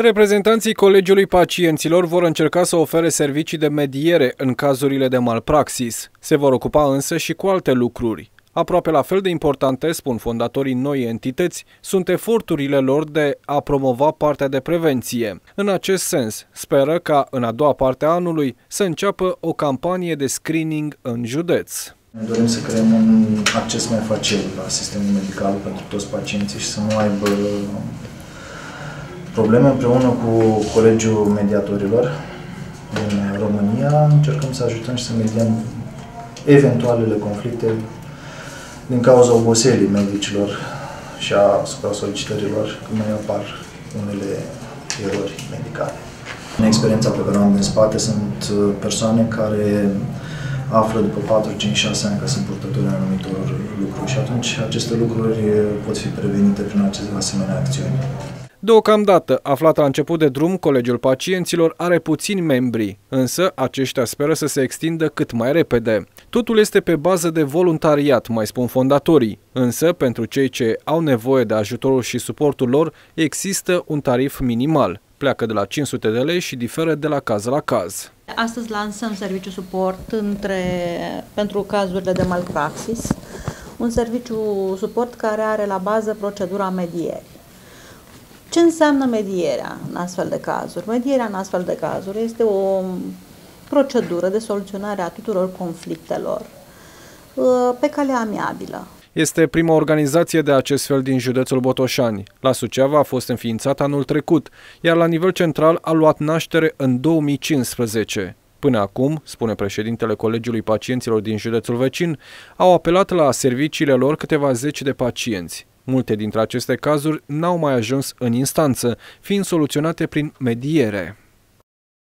Reprezentanții Colegiului Pacienților vor încerca să ofere servicii de mediere în cazurile de malpraxis. Se vor ocupa însă și cu alte lucruri. Aproape la fel de importante, spun fondatorii noi entități, sunt eforturile lor de a promova partea de prevenție. În acest sens, speră ca în a doua parte a anului să înceapă o campanie de screening în județ. Ne dorim să creăm un acces mai facil la sistemul medical pentru toți pacienții și să nu aibă probleme împreună cu Colegiul Mediatorilor din România. Încercăm să ajutăm și să mediem eventualele conflicte din cauza oboselii medicilor și a supra-solicitărilor când mai apar unele erori medicale. În experiența pe care o am din spate sunt persoane care află după 4, 5, 6 ani că sunt purtători anumitor lucruri și atunci aceste lucruri pot fi prevenite prin aceste asemenea acțiuni. Deocamdată, aflat la început de drum, Colegiul Pacienților are puțini membri, însă aceștia speră să se extindă cât mai repede. Totul este pe bază de voluntariat, mai spun fondatorii, însă pentru cei ce au nevoie de ajutorul și suportul lor există un tarif minimal. Pleacă de la 500 de lei și diferă de la caz la caz. Astăzi lansăm serviciu suport între, pentru cazurile de malpraxis, un serviciu suport care are la bază procedura medierii. Ce înseamnă medierea în astfel de cazuri? Medierea în astfel de cazuri este o procedură de soluționare a tuturor conflictelor uh, pe cale amiabilă. Este prima organizație de acest fel din județul Botoșani. La Suceava a fost înființat anul trecut, iar la nivel central a luat naștere în 2015. Până acum, spune președintele Colegiului Pacienților din județul vecin, au apelat la serviciile lor câteva zeci de pacienți. Multe dintre aceste cazuri n-au mai ajuns în instanță, fiind soluționate prin mediere.